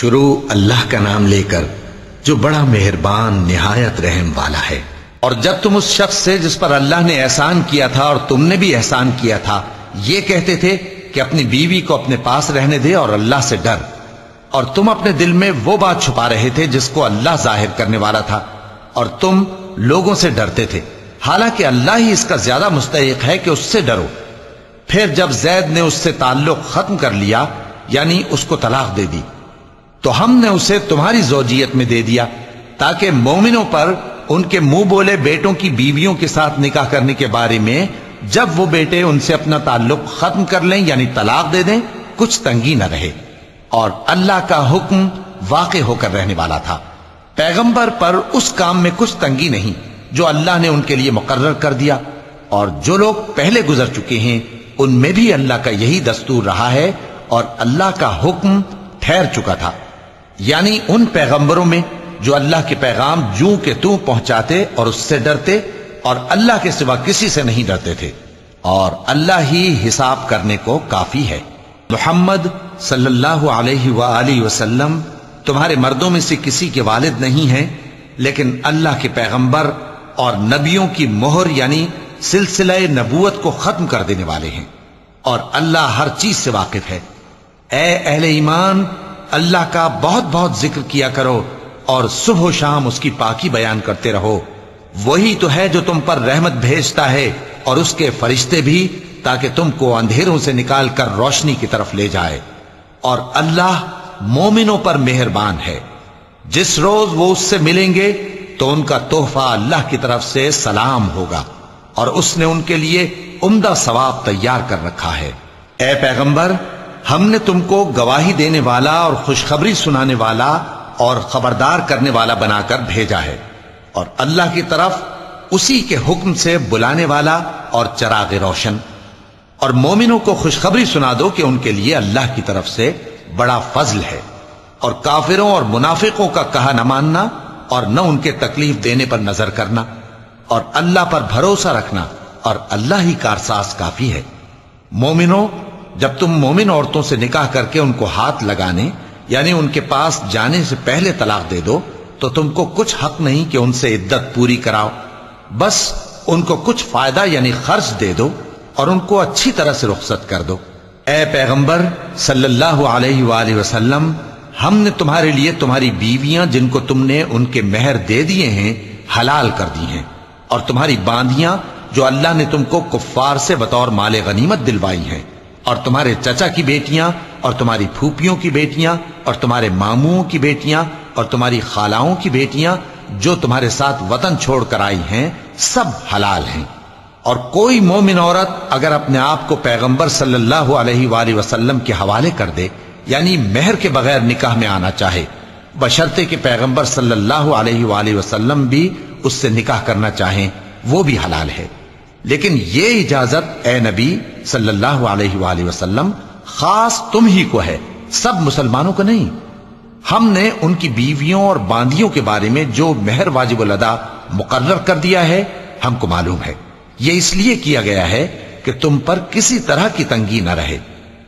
شروع اللہ کا نام لے کر جو بڑا مہربان نہایت رحم والا ہے۔ اور جب تم اس شخص سے جس پر اللہ نے احسان کیا تھا اور تم نے بھی احسان کیا تھا، یہ کہتے تھے کہ اپنی بیوی کو اپنے پاس رہنے دے اور اللہ سے ڈر۔ اور تم اپنے دل میں وہ بات چھپا رہے تھے جس کو اللہ ظاہر کرنے والا تھا۔ اور تم لوگوں سے ڈرتے تھے۔ حالانکہ اللہ ہی اس کا زیادہ مستحق ہے کہ اس سے ڈرو۔ پھر جب زید نے اس سے تعلق ختم کر لیا یعنی اس کو طلاق دے دی۔ تو ہم نے اسے تمہاری زوجیت میں دے دیا تاکہ مومنوں پر ان کے منہ بولے بیٹوں کی بیویوں کے ساتھ نکاح کرنے کے بارے میں جب وہ بیٹے ان سے اپنا تعلق ختم کر لیں یعنی طلاق دے دیں، کچھ تنگی نہ رہے۔ اور اللہ کا حکم واقع ہو کر رہنے والا تھا۔ پیغمبر پر اس کام میں کچھ تنگی نہیں، جو اللہ نے ان کے لیے مقرر کر دیا۔ اور جو لوگ پہلے گزر چکے ہیں، ان میں بھی اللہ کا یہی دستور رہا ہے اور اللہ کا حکم ٹھہر چکا تھا۔ یعنی ان پیغمبروں میں جو اللہ کے پیغام جو کہ تو پہنچاتے اور اس سے ڈرتے اور اللہ کے سوا کسی سے نہیں ڈرتے تھے۔ اور اللہ ہی حساب کرنے کو کافی ہے۔ محمد صلی اللہ علیہ وآلہ وسلم تمہارے مردوں میں سے کسی کے والد نہیں ہیں، لیکن اللہ کے پیغمبر اور نبیوں کی مہر یعنی سلسلہ نبوت کو ختم کر دینے والے ہیں۔ اور اللہ ہر چیز سے واقف ہے۔ اے اہل ایمان اللہ کا بہت بہت ذکر کیا کرو اور صبح و شام اس کی پاکی بیان کرتے رہو۔ وہی تو ہے جو تم پر رحمت بھیجتا ہے اور اس کے فرشتے بھی تاکہ تم کو اندھیروں سے نکال کر روشنی کی طرف لے جائے۔ اور اللہ مومنوں پر مہربان ہے۔ جس روز وہ اس سے ملیں گے تو ان کا تحفہ اللہ کی طرف سے سلام ہوگا اور اس نے ان کے لیے عمدہ ثواب تیار کر رکھا ہے۔ اے پیغمبر ہم نے تم کو گواہی دینے والا اور خوشخبری سنانے والا اور خبردار کرنے والا بنا کر بھیجا ہے اور اللہ کی طرف اسی کے حکم سے بلانے والا اور چراغ روشن۔ اور مومنوں کو خوشخبری سنا دو کہ ان کے لیے اللہ کی طرف سے بڑا فضل ہے۔ اور کافروں اور منافقوں کا کہا نہ ماننا اور نہ ان کے تکلیف دینے پر نظر کرنا۔ اور اللہ پر بھروسہ رکھنا اور اللہ ہی کارساز کافی ہے۔ مومنوں جب تم مومن عورتوں سے نکاح کر کے ان کو ہاتھ لگانے یعنی ان کے پاس جانے سے پہلے طلاق دے دو، تو تم کو کچھ حق نہیں کہ ان سے عدت پوری کراؤ۔ بس ان کو کچھ فائدہ یعنی خرچ دے دو اور ان کو اچھی طرح سے رخصت کر دو۔ اے پیغمبر، صلی اللہ علیہ وآلہ وسلم، ہم نے تمہارے لیے تمہاری بیویاں جن کو تم نے ان کے مہر دے دیے ہیں، حلال کر دی ہیں۔ اور تمہاری باندیاں جو اللہ نے تم کو کفار سے بطور مال غنیمت دلوائی ہیں۔ اور تمہارے چچا کی بیٹیاں، اور تمہاری پھوپھیوں کی بیٹیاں، اور تمہارے ماموں کی بیٹیاں، اور تمہاری خالاؤں کی بیٹیاں، جو تمہارے ساتھ وطن چھوڑ کر آئی ہیں، سب حلال ہیں۔ اور کوئی مومن عورت اگر اپنے آپ کو پیغمبر صلی اللہ علیہ وآلہ وسلم کے حوالے کر دے یعنی مہر کے بغیر نکاح میں آنا چاہے، بشرطے کہ پیغمبر صلی اللہ علیہ وآلہ وسلم بھی اس سے نکاح کرنا چاہیں، وہ بھی حلال ہے۔ لیکن یہ اجازت اے نبی صلی اللہ علیہ وآلہ وسلم خاص تم ہی کو ہے، سب مسلمانوں کو نہیں۔ ہم نے ان کی بیویوں اور باندیوں کے بارے میں جو مہر واجب الادا مقرر کر دیا ہے، ہم کو معلوم ہے۔ یہ اس لیے کیا گیا ہے کہ تم پر کسی طرح کی تنگی نہ رہے۔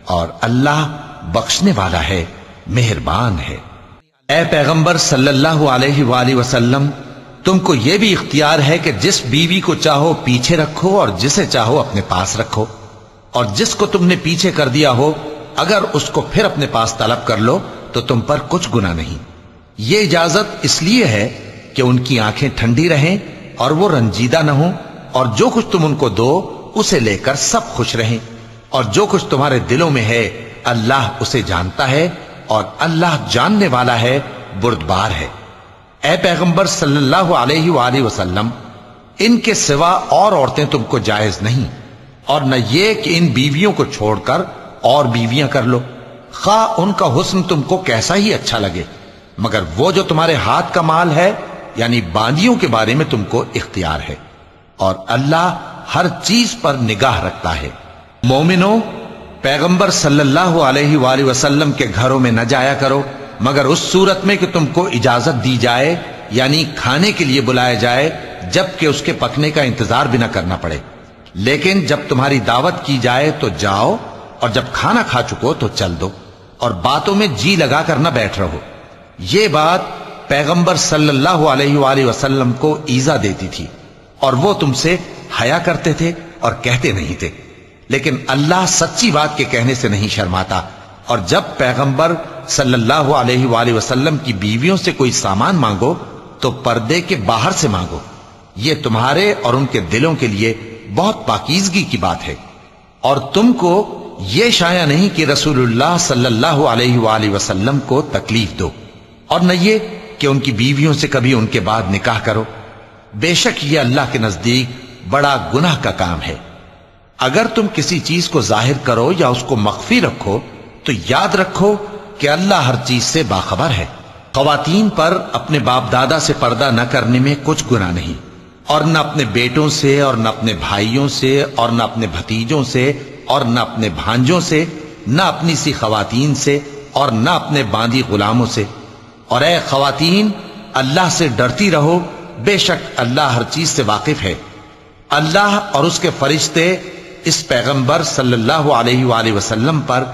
اور اللہ بخشنے والا ہے، مہربان ہے۔ اے پیغمبر صلی اللہ علیہ وآلہ وسلم تم کو یہ بھی اختیار ہے کہ جس بیوی کو چاہو پیچھے رکھو اور جسے چاہو اپنے پاس رکھو۔ اور جس کو تم نے پیچھے کر دیا ہو، اگر اس کو پھر اپنے پاس طلب کر لو، تو تم پر کچھ گنا نہیں۔ یہ اجازت اس لیے ہے کہ ان کی آنکھیں ٹھنڈی رہیں اور وہ رنجیدہ نہ ہوں، اور جو کچھ تم ان کو دو، اسے لے کر سب خوش رہیں۔ اور جو کچھ تمہارے دلوں میں ہے، اللہ اسے جانتا ہے، اور اللہ جاننے والا ہے، بردبار ہے۔ اے پیغمبر صلی اللہ علیہ وآلہ وسلم، ان کے سوا اور عورتیں تم کو جائز نہیں، اور نہ یہ کہ ان بیویوں کو چھوڑ کر اور بیویاں کر لو۔ خواہ ان کا حسن تم کو کیسا ہی اچھا لگے، مگر وہ جو تمہارے ہاتھ کا مال ہے یعنی باندیوں کے بارے میں تم کو اختیار ہے۔ اور اللہ ہر چیز پر نگاہ رکھتا ہے۔ مومنوں پیغمبر صلی اللہ علیہ وآلہ وسلم کے گھروں میں نہ جایا کرو۔ مگر اس صورت میں کہ تم کو اجازت دی جائے یعنی کھانے کے لیے بلایا جائے، جبکہ اس کے پکنے کا انتظار بھی نہ کرنا پڑے۔ لیکن جب تمہاری دعوت کی جائے تو جاؤ، اور جب کھانا کھا چکو تو چل دو، اور باتوں میں جی لگا کر نہ بیٹھ رہو۔ یہ بات پیغمبر صلی اللہ علیہ وآلہ وسلم کو ایزا دیتی تھی، اور وہ تم سے حیا کرتے تھے اور کہتے نہیں تھے۔ لیکن اللہ سچی بات کے کہنے سے نہیں شرماتا، اور جب پیغمبر صلی اللہ علیہ وآلہ وسلم کی بیویوں سے کوئی سامان مانگو تو پردے کے باہر سے مانگو۔ یہ تمہارے اور ان کے دلوں کے لیے بہت پاکیزگی کی بات ہے۔ اور تم کو یہ شایع نہیں کہ رسول اللہ صلی اللہ علیہ وآلہ وسلم کو تکلیف دو۔ اور نہ یہ کہ ان کی بیویوں سے کبھی ان کے بعد نکاح کرو۔ بے شک یہ اللہ کے نزدیک بڑا گناہ کا کام ہے۔ اگر تم کسی چیز کو ظاہر کرو یا اس کو مخفی رکھو تو یاد رکھو کہ اللہ ہر چیز سے باخبر ہے۔ خواتین پر اپنے باپ دادا سے پردہ نہ کرنے میں کچھ گناہ نہیں۔ اور نہ اپنے بیٹوں سے، اور نہ اپنے بھائیوں سے، اور نہ اپنے بھتیجوں سے، اور نہ اپنے بھانجوں سے، نہ اپنی سی خواتین سے، اور نہ اپنے باندھی غلاموں سے۔ اور اے خواتین، اللہ سے ڈرتی رہو۔ بے شک اللہ ہر چیز سے واقف ہے۔ اللہ اور اس کے فرشتے اس پیغمبر صلی اللہ علیہ وآلہ وسلم پر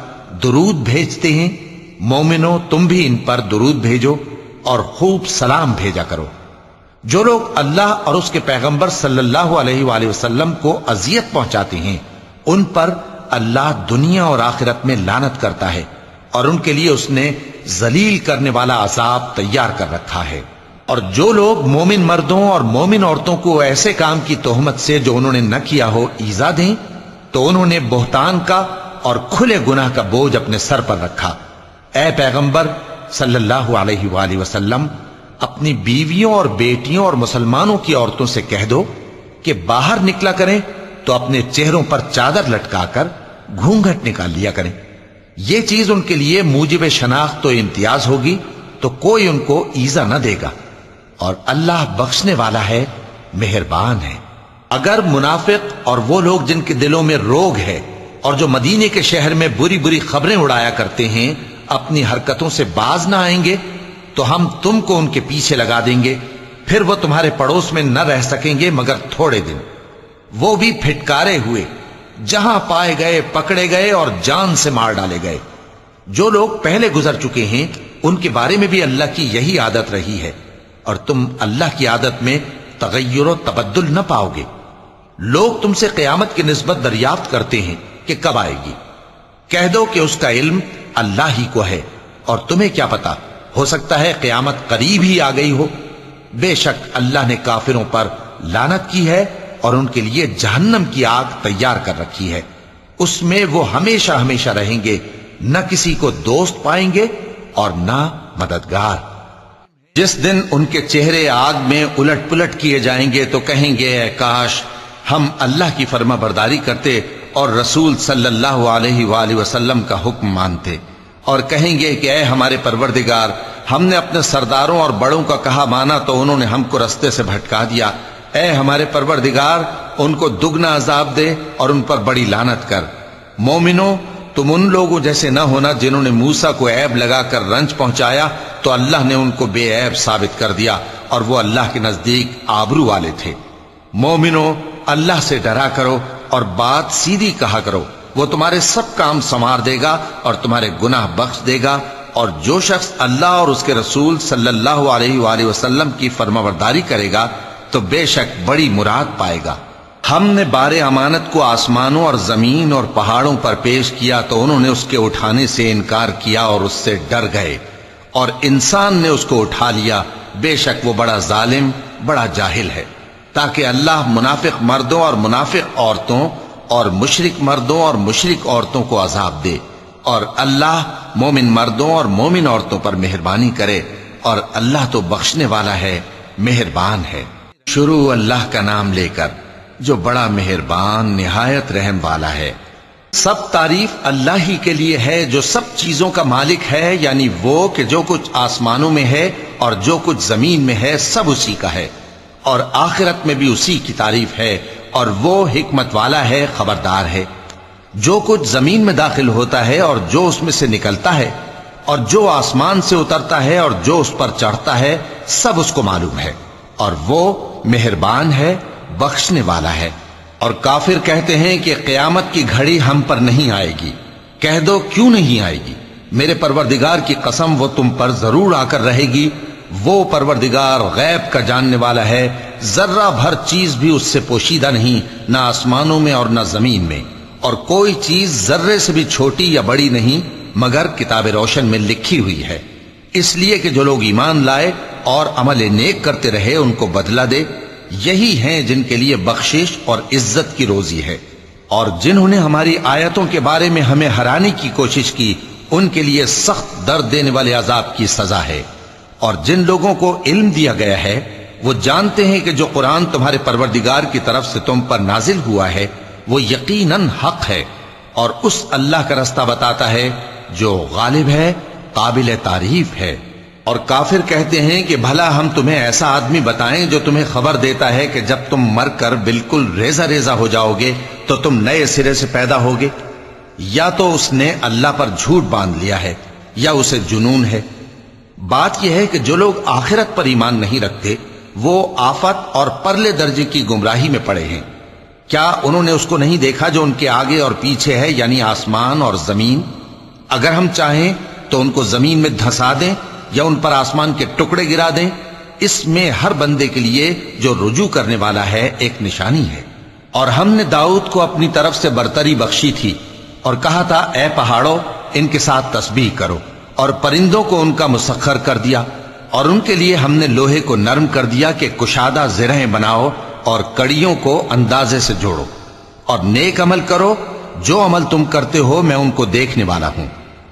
درود بھیجتے ہیں۔ مومنو، تم بھی ان پر درود بھیجو اور خوب سلام بھیجا کرو۔ جو لوگ اللہ اور اس کے پیغمبر صلی اللہ علیہ وآلہ وسلم کو اذیت پہنچاتے ہیں، ان پر اللہ دنیا اور آخرت میں لانت کرتا ہے اور ان کے لیے اس نے ذلیل کرنے والا عذاب تیار کر رکھا ہے۔ اور جو لوگ مومن مردوں اور مومن عورتوں کو ایسے کام کی تہمت سے جو انہوں نے نہ کیا ہو ایزا دیں، تو انہوں نے بہتان کا اور کھلے گناہ کا بوجھ اپنے سر پر رکھا۔ اے پیغمبر صلی اللہ علیہ وآلہ وسلم، اپنی بیویوں اور بیٹیوں اور مسلمانوں کی عورتوں سے کہہ دو کہ باہر نکلا کریں تو اپنے چہروں پر چادر لٹکا کر گھونگھٹ نکال لیا کریں۔ یہ چیز ان کے لیے موجب شناخت تو امتیاز ہوگی تو کوئی ان کو ایزا نہ دے گا۔ اور اللہ بخشنے والا ہے، مہربان ہے۔ اگر منافق اور وہ لوگ جن کے دلوں میں روگ ہے اور جو مدینے کے شہر میں بری بری خبریں اڑایا کرتے ہیں اپنی حرکتوں سے باز نہ آئیں گے، تو ہم تم کو ان کے پیچھے لگا دیں گے، پھر وہ تمہارے پڑوس میں نہ رہ سکیں گے مگر تھوڑے دن۔ وہ بھی پھٹکارے ہوئے، جہاں پائے گئے پکڑے گئے اور جان سے مار ڈالے گئے۔ جو لوگ پہلے گزر چکے ہیں، ان کے بارے میں بھی اللہ کی یہی عادت رہی ہے۔ اور تم اللہ کی عادت میں تغیر و تبدل نہ پاؤ گے۔ لوگ تم سے قیامت کی نسبت دریافت کرتے ہیں کہ کب آئے گی۔ کہہ دو کہ اس کا علم اللہ ہی کو ہے اور تمہیں کیا پتا؟ ہو سکتا ہے قیامت قریب ہی آ گئی ہو۔ بے شک اللہ نے کافروں پر لانت کی ہے اور ان کے لیے جہنم کی آگ تیار کر رکھی ہے۔ اس میں وہ ہمیشہ ہمیشہ رہیں گے، نہ کسی کو دوست پائیں گے اور نہ مددگار۔ جس دن ان کے چہرے آگ میں الٹ پلٹ کیے جائیں گے تو کہیں گے، اے کاش، ہم اللہ کی فرما برداری کرتے اور رسول صلی اللہ علیہ وآلہ وسلم کا حکم مانتے اور کہیں گے کہ اے ہمارے پروردگار، ہم نے اپنے سرداروں اور بڑوں کا کہا مانا تو انہوں نے ہم کو رستے سے بھٹکا دیا۔ اے ہمارے پروردگار، ان کو دگنا عذاب دے اور ان پر بڑی لانت کر۔ مومنو، تم ان لوگوں جیسے نہ ہونا جنہوں نے موسا کو عیب لگا کر رنج پہنچایا، تو اللہ نے ان کو بے عیب ثابت کر دیا اور وہ اللہ کے نزدیک آبرو والے تھے۔ مومنو، اللہ سے ڈرا کرو اور بات سیدھی کہا کرو، وہ تمہارے سب کام سنوار دے گا اور تمہارے گناہ بخش دے گا، اور جو شخص اللہ اور اس کے رسول صلی اللہ علیہ وآلہ وسلم کی فرماورداری کرے گا، تو بے شک بڑی مراد پائے گا۔ ہم نے بار امانت کو آسمانوں اور زمین اور پہاڑوں پر پیش کیا تو انہوں نے اس کے اٹھانے سے انکار کیا اور اس سے ڈر گئے۔ اور انسان نے اس کو اٹھا لیا، بے شک وہ بڑا ظالم، بڑا جاہل ہے۔ تاکہ اللہ منافق مردوں اور منافق عورتوں اور مشرق مردوں اور مشرق عورتوں کو عذاب دے اور اللہ مومن مردوں اور مومن عورتوں پر مہربانی کرے اور اللہ تو بخشنے والا ہے، مہربان ہے۔ شروع اللہ کا نام لے کر، جو بڑا مہربان، نہایت رحم والا ہے۔ سب تعریف اللہ ہی کے لیے ہے، جو سب چیزوں کا مالک ہے یعنی وہ کہ جو کچھ آسمانوں میں ہے اور جو کچھ زمین میں ہے، سب اسی کا ہے۔ اور آخرت میں بھی اسی کی تعریف ہے اور وہ حکمت والا ہے، خبردار ہے۔ جو کچھ زمین میں داخل ہوتا ہے اور جو اس میں سے نکلتا ہے، اور جو آسمان سے اترتا ہے اور جو اس پر چڑھتا ہے، سب اس کو معلوم ہے۔ اور وہ مہربان ہے، بخشنے والا ہے۔ اور کافر کہتے ہیں کہ قیامت کی گھڑی ہم پر نہیں آئے گی۔ کہہ دو، کیوں نہیں آئے گی؟ میرے پروردگار کی قسم وہ تم پر ضرور آ کر رہے گی۔ وہ پروردگار غیب کا جاننے والا ہے، ذرہ بھر چیز بھی اس سے پوشیدہ نہیں، نہ آسمانوں میں اور نہ زمین میں۔ اور کوئی چیز ذرے سے بھی چھوٹی یا بڑی نہیں، مگر کتاب روشن میں لکھی ہوئی ہے۔ اس لیے کہ جو لوگ ایمان لائے اور عمل نیک کرتے رہے، ان کو بدلہ دے۔ یہی ہیں جن کے لیے بخشش اور عزت کی روزی ہے۔ اور جنہوں نے ہماری آیتوں کے بارے میں ہمیں ہرانے کی کوشش کی، ان کے لیے سخت درد دینے والے عذاب کی سزا ہے۔ اور جن لوگوں کو علم دیا گیا ہے، وہ جانتے ہیں کہ جو قرآن تمہارے پروردگار کی طرف سے تم پر نازل ہوا ہے، وہ یقیناً حق ہے اور اس اللہ کا رستہ بتاتا ہے جو غالب ہے، قابل تعریف ہے۔ اور کافر کہتے ہیں کہ بھلا ہم تمہیں ایسا آدمی بتائیں جو تمہیں خبر دیتا ہے کہ جب تم مر کر بالکل ریزہ ریزہ ہو جاؤ گے تو تم نئے سرے سے پیدا ہوگے۔ یا تو اس نے اللہ پر جھوٹ باندھ لیا ہے، یا اسے جنون ہے۔ بات یہ ہے کہ جو لوگ آخرت پر ایمان نہیں رکھتے، وہ آفت اور پرلے درجے کی گمراہی میں پڑے ہیں۔ کیا انہوں نے اس کو نہیں دیکھا جو ان کے آگے اور پیچھے ہے یعنی آسمان اور زمین؟ اگر ہم چاہیں تو ان کو زمین میں دھسا دیں یا ان پر آسمان کے ٹکڑے گرا دیں۔ اس میں ہر بندے کے لیے جو رجوع کرنے والا ہے، ایک نشانی ہے۔ اور ہم نے داؤد کو اپنی طرف سے برتری بخشی تھی اور کہا تھا، اے پہاڑوں، ان کے ساتھ تسبیح کرو۔ اور پرندوں کو ان کا مسخر کر دیا اور ان کے لیے ہم نے لوہے کو نرم کر دیا کہ کشادہ زرہیں بناؤ اور کڑیوں کو اندازے سے جوڑو اور نیک عمل کرو، جو عمل تم کرتے ہو میں ان کو دیکھنے والا ہوں۔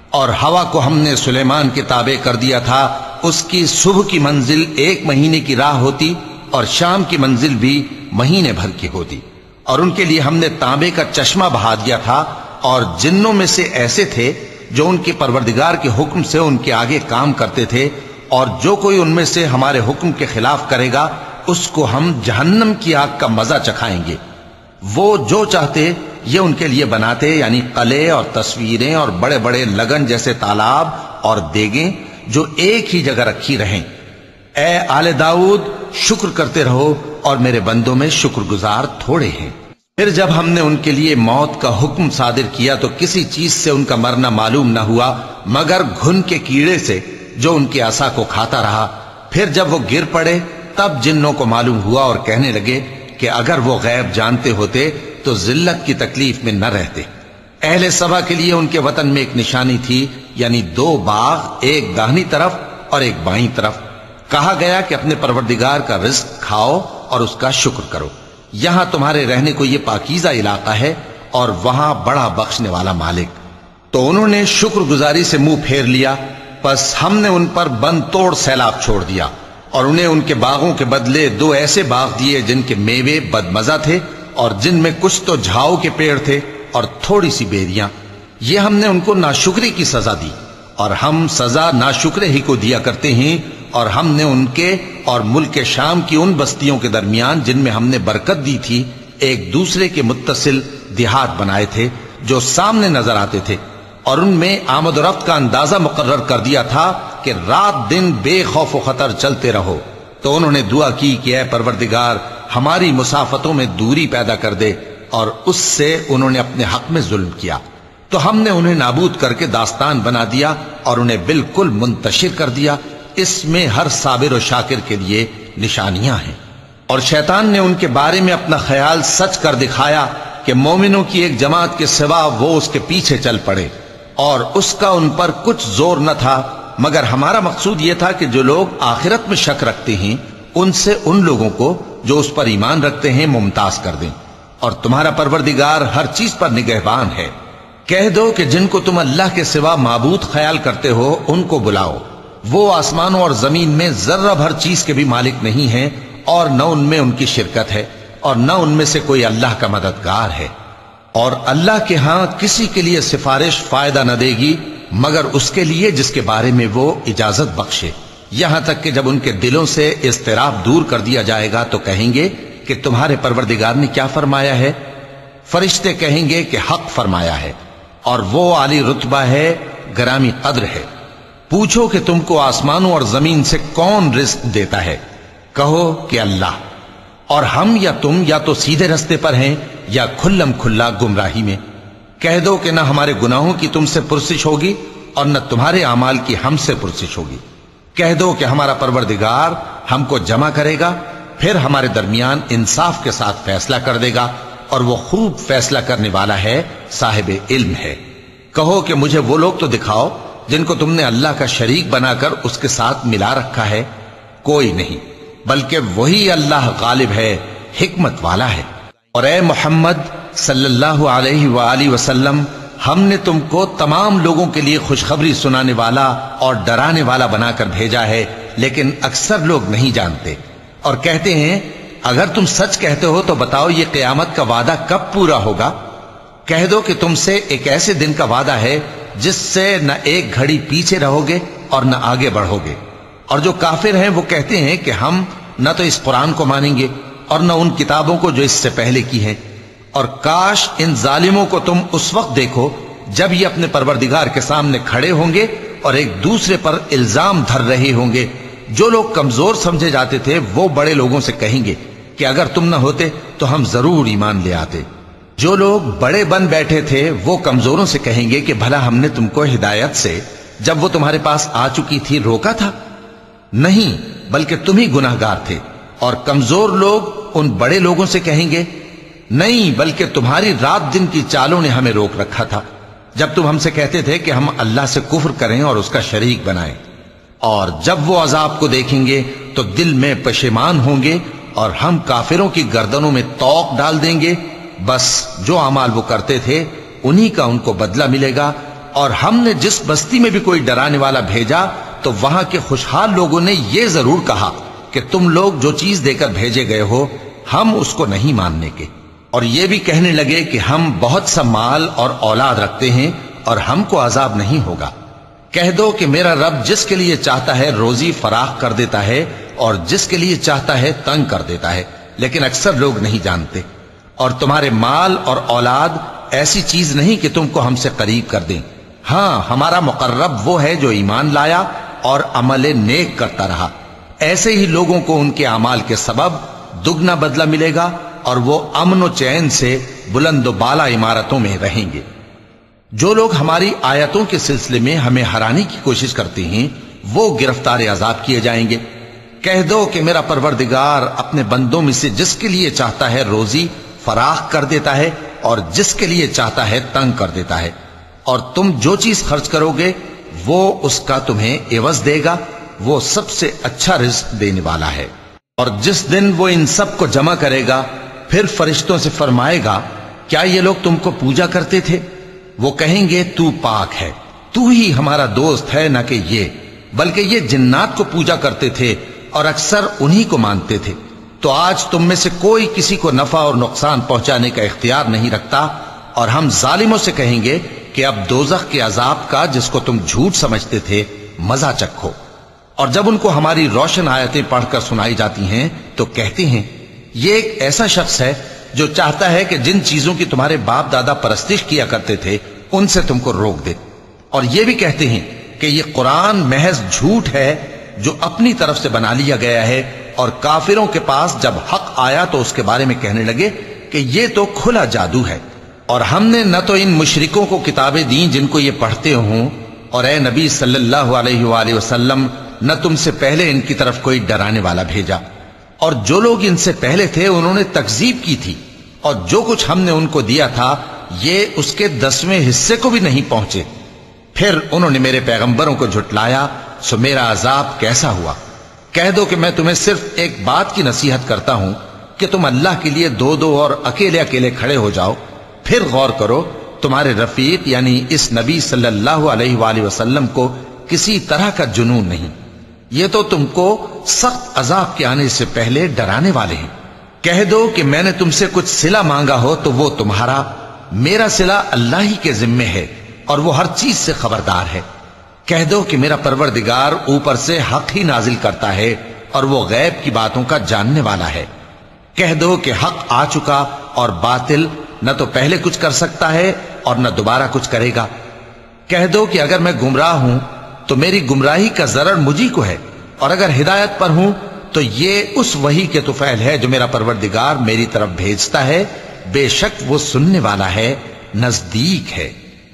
اور ہوا کو ہم نے سلیمان کے تابع کر دیا تھا، اس کی صبح کی منزل ایک مہینے کی راہ ہوتی اور شام کی منزل بھی مہینے بھر کی ہوتی۔ اور ان کے لیے ہم نے تانبے کا چشمہ بہا دیا تھا اور جنوں میں سے ایسے تھے جو ان کے پروردگار کے حکم سے ان کے آگے کام کرتے تھے، اور جو کوئی ان میں سے ہمارے حکم کے خلاف کرے گا، اس کو ہم جہنم کی آگ کا مزہ چکھائیں گے۔ وہ جو چاہتے، یہ ان کے لیے بناتے یعنی قلعے اور تصویریں اور بڑے بڑے لگن جیسے تالاب اور دیگیں جو ایک ہی جگہ رکھی رہیں۔ اے آل داؤد، شکر کرتے رہو اور میرے بندوں میں شکر گزار تھوڑے ہیں۔ پھر جب ہم نے ان کے لیے موت کا حکم صادر کیا تو کسی چیز سے ان کا مرنا معلوم نہ ہوا، مگر گھن کے کیڑے سے جو ان کے آسا کو کھاتا رہا، پھر جب وہ گر پڑے تب جنوں کو معلوم ہوا اور کہنے لگے کہ اگر وہ غیب جانتے ہوتے تو ذلت کی تکلیف میں نہ رہتے۔ اہل سبا کے لیے ان کے وطن میں ایک نشانی تھی یعنی دو باغ، ایک داہنی طرف اور ایک بائیں طرف۔ کہا گیا کہ اپنے پروردگار کا رزق کھاؤ اور اس کا شکر کرو۔ یہاں تمہارے رہنے کو یہ پاکیزہ علاقہ ہے اور وہاں بڑا بخشنے والا مالک۔ تو انہوں نے شکر گزاری سے منہ پھیر لیا، پس ہم نے ان پر بند توڑ سیلاب چھوڑ دیا۔ اور انہیں ان کے باغوں کے بدلے دو ایسے باغ دیے جن کے میوے بدمزہ تھے اور جن میں کچھ تو جھاؤ کے پیڑ تھے اور تھوڑی سی بیریاں۔ یہ ہم نے ان کو ناشکری کی سزا دی اور ہم سزا ناشکرے ہی کو دیا کرتے ہیں اور ہم نے ان کے اور ملک شام کی ان بستیوں کے درمیان جن میں ہم نے برکت دی تھی، ایک دوسرے کے متصل دیہات بنائے تھے جو سامنے نظر آتے تھے، اور ان میں آمد و رفت کا اندازہ مقرر کر دیا تھا کہ رات دن بے خوف و خطر چلتے رہو۔ تو انہوں نے دعا کی کہ اے پروردگار، ہماری مسافتوں میں دوری پیدا کر دے اور اس سے انہوں نے اپنے حق میں ظلم کیا۔ تو ہم نے انہیں نابود کر کے داستان بنا دیا اور انہیں بالکل منتشر کر دیا۔ اس میں ہر صابر و شاکر کے لیے نشانیاں ہیں۔ اور شیطان نے ان کے بارے میں اپنا خیال سچ کر دکھایا کہ مومنوں کی ایک جماعت کے سوا وہ اس کے پیچھے چل پڑے۔ اور اس کا ان پر کچھ زور نہ تھا، مگر ہمارا مقصود یہ تھا کہ جو لوگ آخرت میں شک رکھتے ہیں، ان سے ان لوگوں کو جو اس پر ایمان رکھتے ہیں ممتاز کر دیں۔ اور تمہارا پروردگار ہر چیز پر نگہبان ہے۔ کہہ دو کہ جن کو تم اللہ کے سوا معبود خیال کرتے ہو، ان کو بلاؤ۔ وہ آسمانوں اور زمین میں ذرہ بھر چیز کے بھی مالک نہیں ہیں اور نہ ان میں ان کی شرکت ہے اور نہ ان میں سے کوئی اللہ کا مددگار ہے۔ اور اللہ کے ہاں کسی کے لیے سفارش فائدہ نہ دے گی، مگر اس کے لیے جس کے بارے میں وہ اجازت بخشے۔ یہاں تک کہ جب ان کے دلوں سے اضطراب دور کر دیا جائے گا تو کہیں گے کہ تمہارے پروردگار نے کیا فرمایا ہے؟ فرشتے کہیں گے کہ حق فرمایا ہے اور وہ عالی رتبہ ہے، گرامی قدر ہے۔ پوچھو کہ تم کو آسمانوں اور زمین سے کون رزق دیتا ہے۔ کہو کہ اللہ۔ اور ہم یا تم یا تو سیدھے رستے پر ہیں یا کھلم کھلا گمراہی میں۔ کہہ دو کہ نہ ہمارے گناہوں کی تم سے پرسش ہوگی اور نہ تمہارے اعمال کی ہم سے پرسش ہوگی۔ کہہ دو کہ ہمارا پروردگار ہم کو جمع کرے گا، پھر ہمارے درمیان انصاف کے ساتھ فیصلہ کر دے گا اور وہ خوب فیصلہ کرنے والا ہے، صاحب علم ہے۔ کہو کہ مجھے وہ لوگ تو دکھاؤ جن کو تم نے اللہ کا شریک بنا کر اس کے ساتھ ملا رکھا ہے، کوئی نہیں، بلکہ وہی اللہ غالب ہے، حکمت والا ہے۔ اور اے محمد صلی اللہ علیہ وآلہ وسلم، ہم نے تم کو تمام لوگوں کے لیے خوشخبری سنانے والا اور ڈرانے والا بنا کر بھیجا ہے، لیکن اکثر لوگ نہیں جانتے۔ اور کہتے ہیں، اگر تم سچ کہتے ہو تو بتاؤ یہ قیامت کا وعدہ کب پورا ہوگا؟ کہہ دو کہ تم سے ایک ایسے دن کا وعدہ ہے جس سے نہ ایک گھڑی پیچھے رہو گے اور نہ آگے بڑھو گے اور جو کافر ہیں وہ کہتے ہیں کہ ہم نہ تو اس قرآن کو مانیں گے اور نہ ان کتابوں کو جو اس سے پہلے کی ہیں۔ اور کاش ان ظالموں کو تم اس وقت دیکھو جب یہ اپنے پروردگار کے سامنے کھڑے ہوں گے اور ایک دوسرے پر الزام دھر رہے ہوں گے۔ جو لوگ کمزور سمجھے جاتے تھے وہ بڑے لوگوں سے کہیں گے کہ اگر تم نہ ہوتے تو ہم ضرور ایمان لے آتے۔ جو لوگ بڑے بن بیٹھے تھے، وہ کمزوروں سے کہیں گے کہ بھلا ہم نے تم کو ہدایت سے جب وہ تمہارے پاس آ چکی تھی، روکا تھا۔ نہیں، بلکہ تم ہی گناہ گار تھے۔ اور کمزور لوگ ان بڑے لوگوں سے کہیں گے، نہیں، بلکہ تمہاری رات دن کی چالوں نے ہمیں روک رکھا تھا۔ جب تم ہم سے کہتے تھے کہ ہم اللہ سے کفر کریں اور اس کا شریک بنائیں۔ اور جب وہ عذاب کو دیکھیں گے، تو دل میں پشیمان ہوں گے اور ہم کافروں کی گردنوں میں توق ڈال دیں گے۔ بس جو اعمال وہ کرتے تھے، انہی کا ان کو بدلہ ملے گا، اور ہم نے جس بستی میں بھی کوئی ڈرانے والا بھیجا، تو وہاں کے خوشحال لوگوں نے یہ ضرور کہا کہ تم لوگ جو چیز دے کر بھیجے گئے ہو، ہم اس کو نہیں ماننے کے۔ اور یہ بھی کہنے لگے کہ ہم بہت سا مال اور اولاد رکھتے ہیں اور ہم کو عذاب نہیں ہوگا۔ کہہ دو کہ میرا رب جس کے لیے چاہتا ہے روزی فراخ کر دیتا ہے اور جس کے لیے چاہتا ہے تنگ کر دیتا ہے، لیکن اکثر لوگ نہیں جانتے۔ اور تمہارے مال اور اولاد ایسی چیز نہیں کہ تم کو ہم سے قریب کر دیں۔ ہاں ہمارا مقرب وہ ہے جو ایمان لایا اور عمل نیک کرتا رہا۔ ایسے ہی لوگوں کو ان کے اعمال کے سبب دگنا بدلہ ملے گا اور وہ امن و چین سے بلند و بالا عمارتوں میں رہیں گے۔ جو لوگ ہماری آیتوں کے سلسلے میں ہمیں ہرانے کی کوشش کرتے ہیں، وہ گرفتار عذاب کیے جائیں گے۔ کہہ دو کہ میرا پروردگار اپنے بندوں میں سے جس کے لیے چاہتا ہے روزی فراخ کر دیتا ہے اور جس کے لیے چاہتا ہے تنگ کر دیتا ہے۔ اور تم جو چیز خرچ کرو گے، وہ اس کا تمہیں عوض دے گا۔ وہ سب سے اچھا رزق دینے والا ہے۔ اور جس دن وہ ان سب کو جمع کرے گا، پھر فرشتوں سے فرمائے گا، کیا یہ لوگ تم کو پوجا کرتے تھے؟ وہ کہیں گے، تو پاک ہے۔ تو ہی ہمارا دوست ہے، نہ کہ یہ۔ بلکہ یہ جنات کو پوجا کرتے تھے اور اکثر انہی کو مانتے تھے۔ تو آج تم میں سے کوئی کسی کو نفع اور نقصان پہنچانے کا اختیار نہیں رکھتا اور ہم ظالموں سے کہیں گے کہ اب دوزخ کے عذاب کا جس کو تم جھوٹ سمجھتے تھے، مزہ چکھو۔ اور جب ان کو ہماری روشن آیتیں پڑھ کر سنائی جاتی ہیں، تو کہتے ہیں، یہ ایک ایسا شخص ہے جو چاہتا ہے کہ جن چیزوں کی تمہارے باپ دادا پرستش کیا کرتے تھے، ان سے تم کو روک دے۔ اور یہ بھی کہتے ہیں کہ یہ قرآن محض جھوٹ ہے جو اپنی طرف سے بنا لیا گیا ہے اور کافروں کے پاس جب حق آیا تو اس کے بارے میں کہنے لگے کہ یہ تو کھلا جادو ہے اور ہم نے نہ تو ان مشرکوں کو کتابیں دیں جن کو یہ پڑھتے ہوں اور اے نبی صلی اللہ علیہ وآلہ وسلم، نہ تم سے پہلے ان کی طرف کوئی ڈرانے والا بھیجا۔ اور جو لوگ ان سے پہلے تھے انہوں نے تکزیب کی تھی اور جو کچھ ہم نے ان کو دیا تھا، یہ اس کے دسویں حصے کو بھی نہیں پہنچے۔ پھر انہوں نے میرے پیغمبروں کو جھٹلایا، سو میرا عذاب کیسا ہوا؟ کہہ دو کہ میں تمہیں صرف ایک بات کی نصیحت کرتا ہوں کہ تم اللہ کے لیے دو دو اور اکیلے اکیلے کھڑے ہو جاؤ۔ پھر غور کرو، تمہارے رفیق یعنی اس نبی صلی اللہ علیہ وآلہ وسلم کو کسی طرح کا جنون نہیں۔ یہ تو تم کو سخت عذاب کے آنے سے پہلے ڈرانے والے ہیں۔ کہہ دو کہ میں نے تم سے کچھ سلا مانگا ہو تو وہ تمہارا، میرا سلا اللہ ہی کے ذمے ہے اور وہ ہر چیز سے خبردار ہے۔ کہہ دو کہ میرا پروردگار اوپر سے حق ہی نازل کرتا ہے اور وہ غیب کی باتوں کا جاننے والا ہے۔ کہہ دو کہ حق آ چکا اور باطل نہ تو پہلے کچھ کر سکتا ہے اور نہ دوبارہ کچھ کرے گا۔ کہہ دو کہ اگر میں گمراہ ہوں تو میری گمراہی کا ضرر مجھی کو ہے اور اگر ہدایت پر ہوں تو یہ اس وہی کے توفیل ہے جو میرا پروردگار میری طرف بھیجتا ہے۔ بے شک وہ سننے والا ہے، نزدیک ہے۔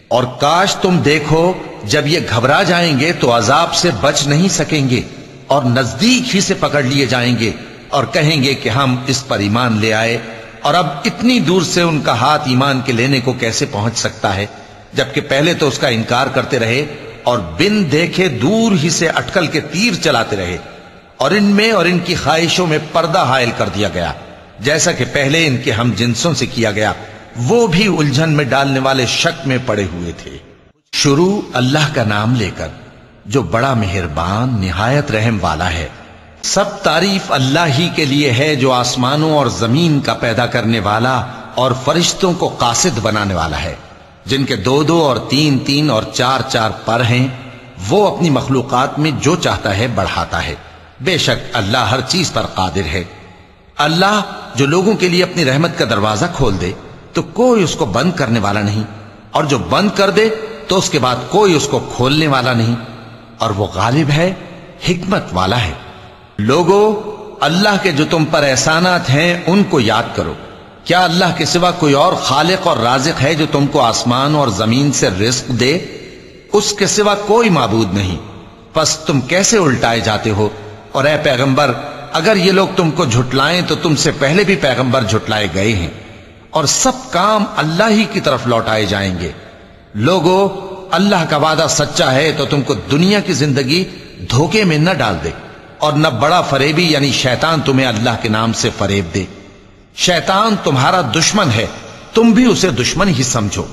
اور کاش تم دیکھو، جب یہ گھبرا جائیں گے تو عذاب سے بچ نہیں سکیں گے اور نزدیک ہی سے پکڑ لیے جائیں گے اور کہیں گے کہ ہم اس پر ایمان لے آئے۔ اور اب اتنی دور سے ان کا ہاتھ ایمان کے لینے کو کیسے پہنچ سکتا ہے؟ جبکہ پہلے تو اس کا انکار کرتے رہے اور بن دیکھے دور ہی سے اٹکل کے تیر چلاتے رہے۔ اور ان میں اور ان کی خواہشوں میں پردہ حائل کر دیا گیا، جیسا کہ پہلے ان کے ہم جنسوں سے کیا گیا۔ وہ بھی الجھن میں ڈالنے والے شک میں پڑے ہوئے تھے۔ شروع اللہ کا نام لے کر، جو بڑا مہربان، نہایت رحم والا ہے۔ سب تعریف اللہ ہی کے لیے ہے جو آسمانوں اور زمین کا پیدا کرنے والا اور فرشتوں کو قاصد بنانے والا ہے۔ جن کے دو دو اور تین تین اور چار چار پر ہیں، وہ اپنی مخلوقات میں جو چاہتا ہے بڑھاتا ہے۔ بے شک اللہ ہر چیز پر قادر ہے۔ اللہ جو لوگوں کے لیے اپنی رحمت کا دروازہ کھول دے تو کوئی اس کو بند کرنے والا نہیں اور جو بند کر دے تو اس کے بعد کوئی اس کو کھولنے والا نہیں اور وہ غالب ہے، حکمت والا ہے۔ لوگو، اللہ کے جو تم پر احسانات ہیں، ان کو یاد کرو۔ کیا اللہ کے سوا کوئی اور خالق اور رازق ہے جو تم کو آسمان اور زمین سے رزق دے؟ اس کے سوا کوئی معبود نہیں۔ پس تم کیسے الٹائے جاتے ہو؟ اور اے پیغمبر، اگر یہ لوگ تم کو جھٹلائیں تو تم سے پہلے بھی پیغمبر جھٹلائے گئے ہیں۔ اور سب کام اللہ ہی کی طرف لوٹائے جائیں گے۔ لوگو، اللہ کا وعدہ سچا ہے تو تم کو دنیا کی زندگی دھوکے میں نہ ڈال دے اور نہ بڑا فریبی یعنی شیطان تمہیں اللہ کے نام سے فریب دے۔ شیطان تمہارا دشمن ہے، تم بھی اسے دشمن ہی سمجھو۔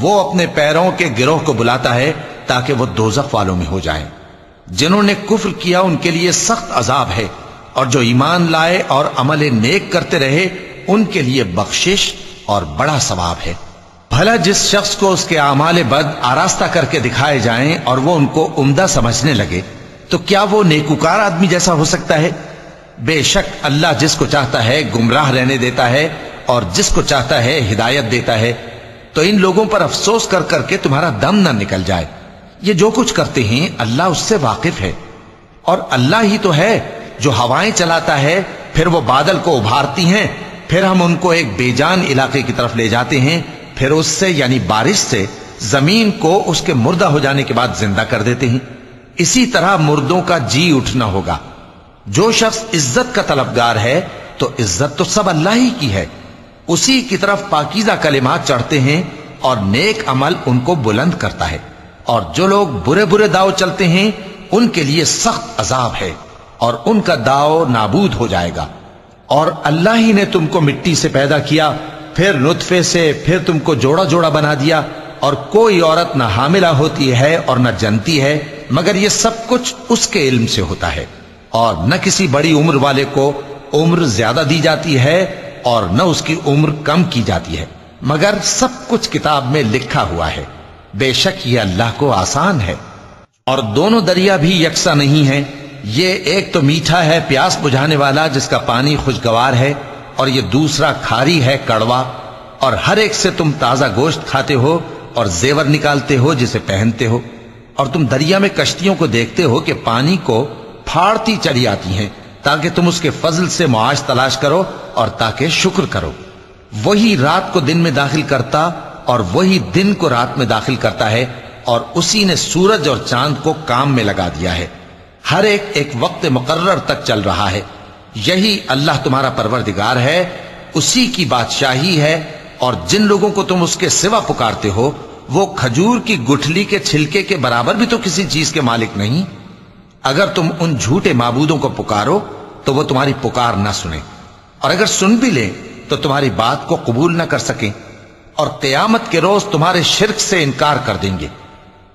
وہ اپنے پیروں کے گروہ کو بلاتا ہے تاکہ وہ دوزخ والوں میں ہو جائیں۔ جنہوں نے کفر کیا ان کے لیے سخت عذاب ہے اور جو ایمان لائے اور عمل نیک کرتے رہے ان کے لیے بخشش اور بڑا ثواب ہے۔ بھلا جس شخص کو اس کے اعمال بد آراستہ کر کے دکھائے جائیں اور وہ ان کو عمدہ سمجھنے لگے، تو کیا وہ نیکوکار آدمی جیسا ہو سکتا ہے؟ بے شک اللہ جس کو چاہتا ہے گمراہ رہنے دیتا ہے اور جس کو چاہتا ہے ہدایت دیتا ہے۔ تو ان لوگوں پر افسوس کر کر کے تمہارا دم نہ نکل جائے۔ یہ جو کچھ کرتے ہیں، اللہ اس سے واقف ہے۔ اور اللہ ہی تو ہے جو ہوائیں چلاتا ہے، پھر وہ بادل کو ابھارتی ہیں۔ پھر ہم ان کو ایک بے جان علاقے کی طرف لے جاتے ہیں، پھر اس سے یعنی بارش سے زمین کو اس کے مردہ ہو جانے کے بعد زندہ کر دیتے ہیں۔ اسی طرح مردوں کا جی اٹھنا ہوگا۔ جو شخص عزت کا طلبگار ہے، تو عزت تو سب اللہ ہی کی ہے۔ اسی کی طرف پاکیزہ کلمات چڑھتے ہیں اور نیک عمل ان کو بلند کرتا ہے۔ اور جو لوگ برے برے داؤ چلتے ہیں، ان کے لیے سخت عذاب ہے اور ان کا داؤ نابود ہو جائے گا۔ اور اللہ ہی نے تم کو مٹی سے پیدا کیا، پھر نطفے سے، پھر تم کو جوڑا جوڑا بنا دیا، اور کوئی عورت نہ حاملہ ہوتی ہے اور نہ جنتی ہے، مگر یہ سب کچھ اس کے علم سے ہوتا ہے۔ اور نہ کسی بڑی عمر والے کو عمر زیادہ دی جاتی ہے اور نہ اس کی عمر کم کی جاتی ہے۔ مگر سب کچھ کتاب میں لکھا ہوا ہے۔ بے شک یہ اللہ کو آسان ہے۔ اور دونوں دریا بھی یکساں نہیں ہیں۔ یہ ایک تو میٹھا ہے، پیاس بجھانے والا، جس کا پانی خوشگوار ہے، اور یہ دوسرا کھاری ہے کڑوا، اور ہر ایک سے تم تازہ گوشت کھاتے ہو اور زیور نکالتے ہو جسے پہنتے ہو، اور تم دریا میں کشتیوں کو دیکھتے ہو کہ پانی کو پھاڑتی چلی آتی ہیں، تاکہ تم اس کے فضل سے معاش تلاش کرو اور تاکہ شکر کرو۔ وہی رات کو دن میں داخل کرتا اور وہی دن کو رات میں داخل کرتا ہے، اور اسی نے سورج اور چاند کو کام میں لگا دیا ہے۔ ہر ایک ایک وقت مقرر تک چل رہا ہے۔ یہی اللہ تمہارا پروردگار ہے، اسی کی بادشاہی ہے، اور جن لوگوں کو تم اس کے سوا پکارتے ہو، وہ کھجور کی گٹھلی کے چھلکے کے برابر بھی تو کسی چیز کے مالک نہیں۔ اگر تم ان جھوٹے معبودوں کو پکارو، تو وہ تمہاری پکار نہ سنیں۔ اور اگر سن بھی لیں، تو تمہاری بات کو قبول نہ کر سکیں۔ اور قیامت کے روز تمہارے شرک سے انکار کر دیں گے۔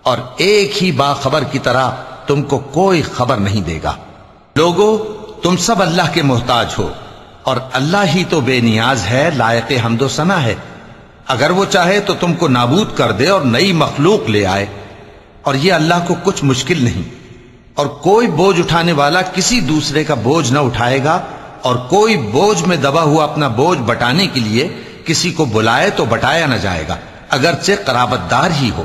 اور ایک ہی باخبر کی طرح تم کو کوئی خبر نہیں دے گا۔ لوگو، تم سب اللہ کے محتاج ہو، اور اللہ ہی تو بے نیاز ہے، لائق حمد و سنا ہے۔ اگر وہ چاہے تو تم کو نابود کر دے اور نئی مخلوق لے آئے۔ اور یہ اللہ کو کچھ مشکل نہیں۔ اور کوئی بوجھ اٹھانے والا کسی دوسرے کا بوجھ نہ اٹھائے گا۔ اور کوئی بوجھ میں دبا ہوا اپنا بوجھ بٹانے کے لیے کسی کو بلائے تو بٹایا نہ جائے گا۔ اگرچہ قرابت دار ہی ہو۔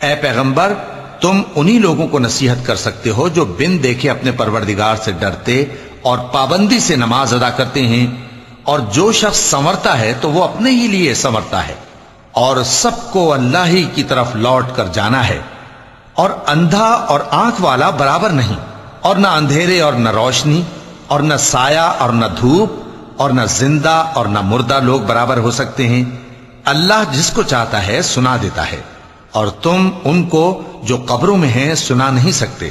اے پیغمبر تم انہی لوگوں کو نصیحت کر سکتے ہو جو بن دیکھے اپنے پروردگار سے ڈرتے اور پابندی سے نماز ادا کرتے ہیں اور جو شخص سنورتا ہے تو وہ اپنے ہی لیے سنورتا ہے اور سب کو اللہ ہی کی طرف لوٹ کر جانا ہے اور اندھا اور آنکھ والا برابر نہیں اور نہ اندھیرے اور نہ روشنی اور نہ سایہ اور نہ دھوپ اور نہ زندہ اور نہ مردہ لوگ برابر ہو سکتے ہیں اللہ جس کو چاہتا ہے سنا دیتا ہے اور تم ان کو جو قبروں میں ہیں سنا نہیں سکتے۔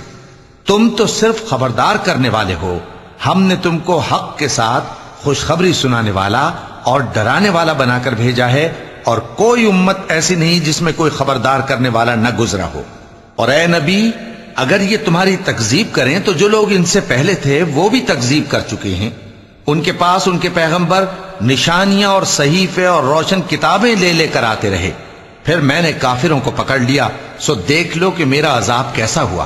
تم تو صرف خبردار کرنے والے ہو۔ ہم نے تم کو حق کے ساتھ خوشخبری سنانے والا اور ڈرانے والا بنا کر بھیجا ہے اور کوئی امت ایسی نہیں جس میں کوئی خبردار کرنے والا نہ گزرا ہو۔ اور اے نبی، اگر یہ تمہاری تکزیب کریں تو جو لوگ ان سے پہلے تھے وہ بھی تکزیب کر چکے ہیں۔ ان کے پاس ان کے پیغمبر نشانیاں اور صحیفے اور روشن کتابیں لے لے کر آتے رہے۔ پھر میں نے کافروں کو پکڑ لیا، سو دیکھ لو کہ میرا عذاب کیسا ہوا۔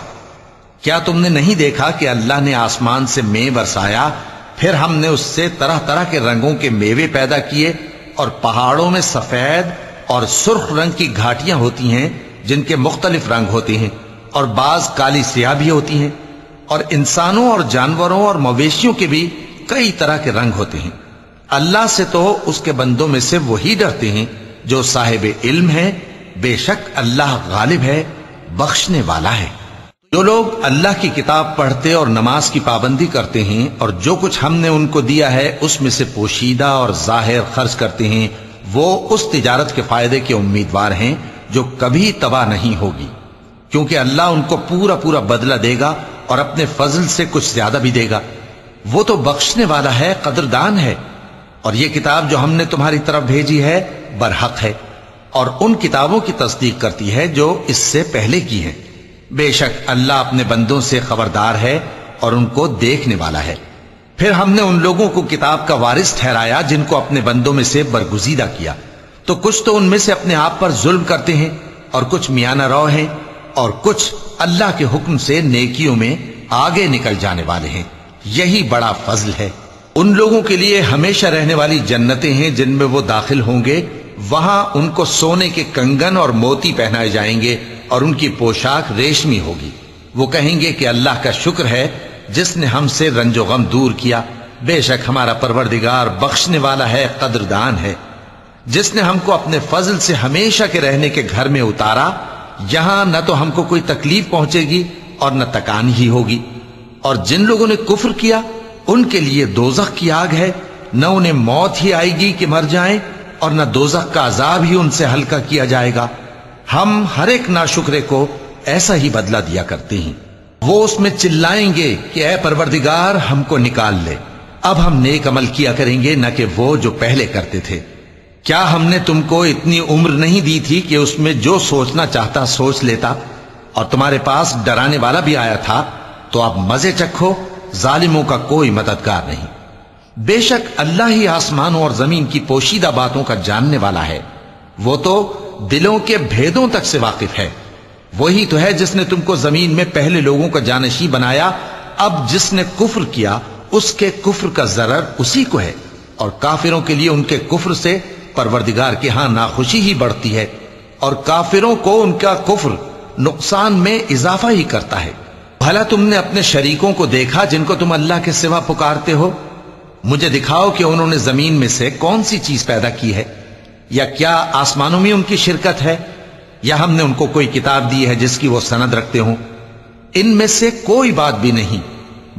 کیا تم نے نہیں دیکھا کہ اللہ نے آسمان سے میں برسایا؟ پھر ہم نے اس سے طرح طرح کے رنگوں کے میوے پیدا کیے اور پہاڑوں میں سفید اور سرخ رنگ کی گھاٹیاں ہوتی ہیں جن کے مختلف رنگ ہوتے ہیں اور بعض کالی سیاہ بھی ہوتی ہیں اور انسانوں اور جانوروں اور مویشیوں کے بھی کئی طرح کے رنگ ہوتے ہیں۔ اللہ سے تو اس کے بندوں میں سے وہی ڈرتے ہیں۔ جو صاحب علم ہے، بے شک اللہ غالب ہے، بخشنے والا ہے۔ جو لوگ اللہ کی کتاب پڑھتے اور نماز کی پابندی کرتے ہیں اور جو کچھ ہم نے ان کو دیا ہے، اس میں سے پوشیدہ اور ظاہر خرچ کرتے ہیں، وہ اس تجارت کے فائدے کے امیدوار ہیں جو کبھی تباہ نہیں ہوگی۔ کیونکہ اللہ ان کو پورا پورا بدلہ دے گا اور اپنے فضل سے کچھ زیادہ بھی دے گا۔ وہ تو بخشنے والا ہے، قدردان ہے۔ اور یہ کتاب جو ہم نے تمہاری طرف بھیجی ہے برحق ہے اور ان کتابوں کی تصدیق کرتی ہے جو اس سے پہلے کی ہیں۔ بے شک اللہ اپنے بندوں سے خبردار ہے اور ان کو دیکھنے والا ہے۔ پھر ہم نے ان لوگوں کو کتاب کا وارث ٹھہرایا جن کو اپنے بندوں میں سے برگزیدہ کیا۔ تو کچھ تو ان میں سے اپنے آپ پر ظلم کرتے ہیں اور کچھ میانہ رو ہیں اور کچھ اللہ کے حکم سے نیکیوں میں آگے نکل جانے والے ہیں۔ یہی بڑا فضل ہے۔ ان لوگوں کے لیے ہمیشہ رہنے والی جنتیں ہیں جن میں وہ داخل ہوں گے وہاں ان کو سونے کے کنگن اور موتی پہنائے جائیں گے اور ان کی پوشاک ریشمی ہوگی۔ وہ کہیں گے کہ اللہ کا شکر ہے، جس نے ہم سے رنج و غم دور کیا، بے شک ہمارا پروردگار بخشنے والا ہے، قدردان ہے۔ جس نے ہم کو اپنے فضل سے ہمیشہ کے رہنے کے گھر میں اتارا، یہاں نہ تو ہم کو کوئی تکلیف پہنچے گی اور نہ تکان ہی ہوگی۔ اور جن لوگوں نے کفر کیا، ان کے لیے دوزخ کی آگ ہے، نہ انہیں موت ہی آئے گی کہ مر جائیں۔ اور نہ دوزخ کا عذاب ہی ان سے ہلکا کیا جائے گا۔ ہم ہر ایک ناشکرے کو ایسا ہی بدلہ دیا کرتے ہیں۔ وہ اس میں چلائیں گے کہ اے پروردگار، ہم کو نکال لے۔ اب ہم نیک عمل کیا کریں گے، نہ کہ وہ جو پہلے کرتے تھے۔ کیا ہم نے تم کو اتنی عمر نہیں دی تھی کہ اس میں جو سوچنا چاہتا سوچ لیتا؟ اور تمہارے پاس ڈرانے والا بھی آیا تھا، تو اب مزے چکھو، ظالموں کا کوئی مددگار نہیں۔ بے شک اللہ ہی آسمانوں اور زمین کی پوشیدہ باتوں کا جاننے والا ہے۔ وہ تو دلوں کے بھیدوں تک سے واقف ہے۔ وہی تو ہے جس نے تم کو زمین میں پہلے لوگوں کا جانشی بنایا۔ اب جس نے کفر کیا، اس کے کفر کا ضرر اسی کو ہے۔ اور کافروں کے لیے ان کے کفر سے پروردگار کے ہاں ناخوشی ہی بڑھتی ہے۔ اور کافروں کو ان کا کفر نقصان میں اضافہ ہی کرتا ہے۔ بھلا تم نے اپنے شریکوں کو دیکھا جن کو تم اللہ کے سوا پکارتے ہو؟ مجھے دکھاؤ کہ انہوں نے زمین میں سے کون سی چیز پیدا کی ہے، یا کیا آسمانوں میں ان کی شرکت ہے، یا ہم نے ان کو کوئی کتاب دی ہے جس کی وہ سند رکھتے ہوں۔ ان میں سے کوئی بات بھی نہیں،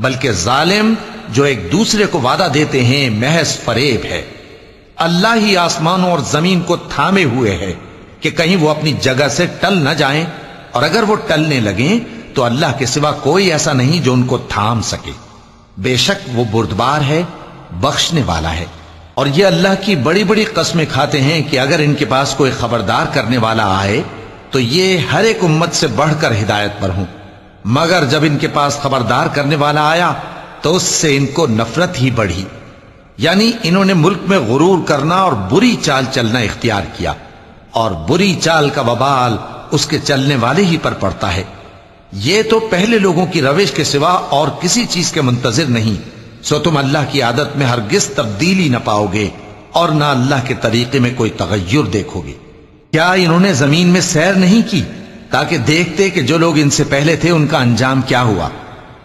بلکہ ظالم جو ایک دوسرے کو وعدہ دیتے ہیں محض فریب ہے۔ اللہ ہی آسمانوں اور زمین کو تھامے ہوئے ہے کہ کہیں وہ اپنی جگہ سے ٹل نہ جائیں۔ اور اگر وہ ٹلنے لگیں تو اللہ کے سوا کوئی ایسا نہیں جو ان کو تھام سکے۔ بے شک وہ بردبار ہے بخشنے والا ہے۔ اور یہ اللہ کی بڑی بڑی قسمیں کھاتے ہیں کہ اگر ان کے پاس کوئی خبردار کرنے والا آئے تو یہ ہر ایک امت سے بڑھ کر ہدایت پر ہوں۔ مگر جب ان کے پاس خبردار کرنے والا آیا تو اس سے ان کو نفرت ہی بڑھی۔ یعنی انہوں نے ملک میں غرور کرنا اور بری چال چلنا اختیار کیا۔ اور بری چال کا وبال اس کے چلنے والے ہی پر پڑتا ہے۔ یہ تو پہلے لوگوں کی روش کے سوا اور کسی چیز کے منتظر نہیں۔ سو تم اللہ کی عادت میں ہرگز تبدیلی نہ پاؤ گے اور نہ اللہ کے طریقے میں کوئی تغیر دیکھو گے۔ کیا انہوں نے زمین میں سیر نہیں کی؟ تاکہ دیکھتے کہ جو لوگ ان سے پہلے تھے، ان کا انجام کیا ہوا۔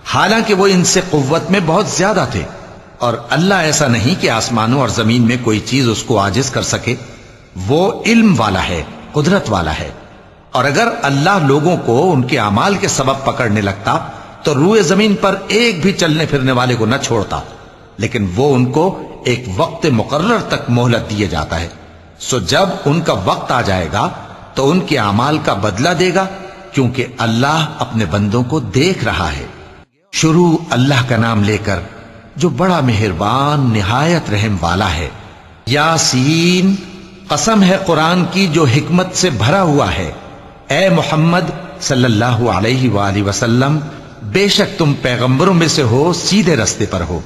حالانکہ وہ ان سے قوت میں بہت زیادہ تھے۔ اور اللہ ایسا نہیں کہ آسمانوں اور زمین میں کوئی چیز اس کو آجز کر سکے۔ وہ علم والا ہے، قدرت والا ہے۔ اور اگر اللہ لوگوں کو ان کے اعمال کے سبب پکڑنے لگتا تو روئے زمین پر ایک بھی چلنے پھرنے والے کو نہ چھوڑتا، لیکن وہ ان کو ایک وقت مقرر تک مہلت دیے جاتا ہے۔ سو جب ان کا وقت آ جائے گا، تو ان کے اعمال کا بدلہ دے گا، کیونکہ اللہ اپنے بندوں کو دیکھ رہا ہے۔ شروع اللہ کا نام لے کر، جو بڑا مہربان، نہایت رحم والا ہے۔ یاسین، قسم ہے قرآن کی جو حکمت سے بھرا ہوا ہے۔ اے محمد صلی اللہ علیہ وآلہ وسلم بے شک تم پیغمبروں میں سے ہو، سیدھے رستے پر ہو۔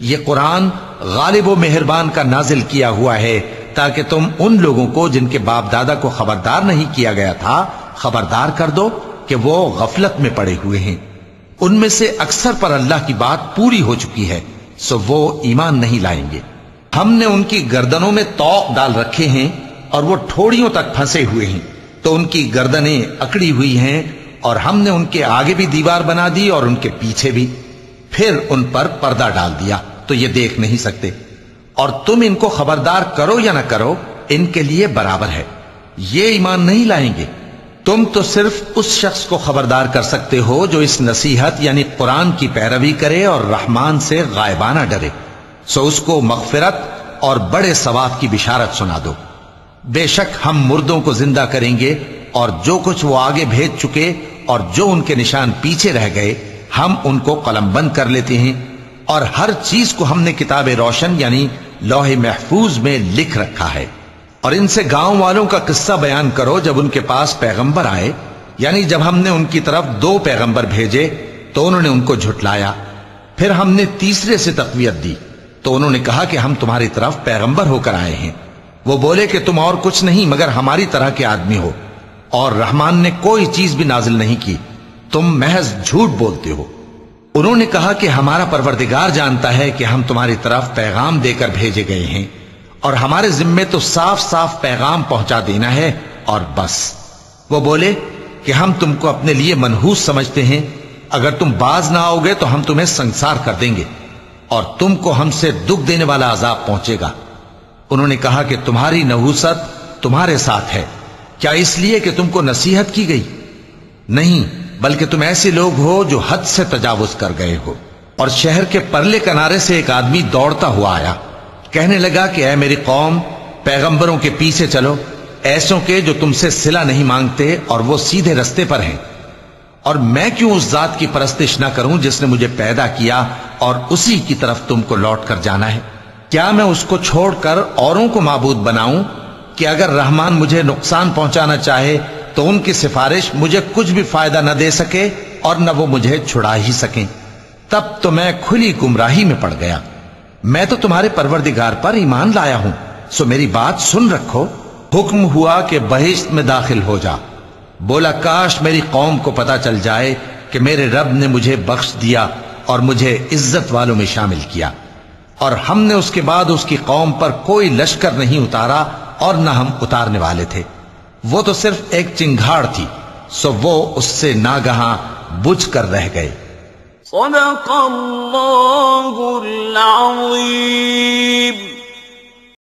یہ قرآن غالب و مہربان کا نازل کیا ہوا ہے۔ تاکہ تم ان لوگوں کو جن کے باپ دادا کو خبردار نہیں کیا گیا تھا، خبردار کر دو کہ وہ غفلت میں پڑے ہوئے ہیں۔ ان میں سے اکثر پر اللہ کی بات پوری ہو چکی ہے، سو وہ ایمان نہیں لائیں گے۔ ہم نے ان کی گردنوں میں توق ڈال رکھے ہیں اور وہ ٹھوڑیوں تک پھنسے ہوئے ہیں۔ تو ان کی گردنیں اکڑی ہوئی ہیں اور ہم نے ان کے آگے بھی دیوار بنا دی اور ان کے پیچھے بھی۔ پھر ان پر پردہ ڈال دیا۔ تو یہ دیکھ نہیں سکتے۔ اور تم ان کو خبردار کرو یا نہ کرو، ان کے لیے برابر ہے۔ یہ ایمان نہیں لائیں گے۔ تم تو صرف اس شخص کو خبردار کر سکتے ہو جو اس نصیحت یعنی قرآن کی پیروی کرے اور رحمان سے غائبانہ ڈرے۔ سو اس کو مغفرت اور بڑے ثواب کی بشارت سنا دو۔ بے شک ہم مردوں کو زندہ کریں گے اور جو کچھ وہ آگے بھیج چکے اور جو ان کے نشان پیچھے رہ گئے، ہم ان کو قلم بند کر لیتے ہیں اور ہر چیز کو ہم نے کتاب روشن یعنی لوح محفوظ میں لکھ رکھا ہے۔ اور ان سے گاؤں والوں کا قصہ بیان کرو جب ان کے پاس پیغمبر آئے۔ یعنی جب ہم نے ان کی طرف دو پیغمبر بھیجے، تو انہوں نے ان کو جھٹلایا۔ پھر ہم نے تیسرے سے تقویت دی۔ تو انہوں نے کہا کہ ہم تمہاری طرف پیغمبر ہو کر آئے ہیں۔ وہ بولے کہ تم اور کچھ نہیں، مگر ہماری طرح کے آدمی ہو۔ اور رحمان نے کوئی چیز بھی نازل نہیں کی۔ تم محض جھوٹ بولتے ہو۔ انہوں نے کہا کہ ہمارا پروردگار جانتا ہے کہ ہم تمہاری طرف پیغام دے کر بھیجے گئے ہیں اور ہمارے ذمے تو صاف صاف پیغام پہنچا دینا ہے اور بس۔ وہ بولے کہ ہم تم کو اپنے لیے منحوس سمجھتے ہیں۔ اگر تم باز نہ آؤ گے تو ہم تمہیں سنسار کر دیں گے اور تم کو ہم سے دکھ دینے والا عذاب پہنچے گا۔ انہوں نے کہا کہ تمہاری نحوست تمہارے ساتھ ہے۔ کیا اس لیے کہ تم کو نصیحت کی گئی؟ نہیں، بلکہ تم ایسے لوگ ہو جو حد سے تجاوز کر گئے ہو۔ اور شہر کے پرلے کنارے سے ایک آدمی دوڑتا ہوا آیا۔ کہنے لگا کہ اے میری قوم، پیغمبروں کے پیچھے چلو۔ ایسوں کے جو تم سے سلا نہیں مانگتے اور وہ سیدھے رستے پر ہیں۔ اور میں کیوں اس ذات کی پرستش نہ کروں جس نے مجھے پیدا کیا اور اسی کی طرف تم کو لوٹ کر جانا ہے؟ کیا میں اس کو چھوڑ کر اوروں کو معبود بناؤں؟ کہ اگر رحمان مجھے نقصان پہنچانا چاہے تو ان کی سفارش مجھے کچھ بھی فائدہ نہ دے سکے اور نہ وہ مجھے چھڑا ہی سکیں۔ تب تو میں کھلی گمراہی میں پڑ گیا۔ میں تو تمہارے پروردگار پر ایمان لایا ہوں۔ سو میری بات سن رکھو۔ حکم ہوا کہ بہشت میں داخل ہو جا۔ بولا، کاش میری قوم کو پتا چل جائے کہ میرے رب نے مجھے بخش دیا اور مجھے عزت والوں میں شامل کیا۔ اور ہم نے اس کے بعد اس کی قوم پر کوئی لشکر نہیں اتارا۔ اور نہ ہم اتارنے والے تھے۔ وہ تو صرف ایک چنگھاڑ تھی، سو وہ اس سے ناگہاں بجھ کر رہ گئے۔ صدق اللہ العظیم۔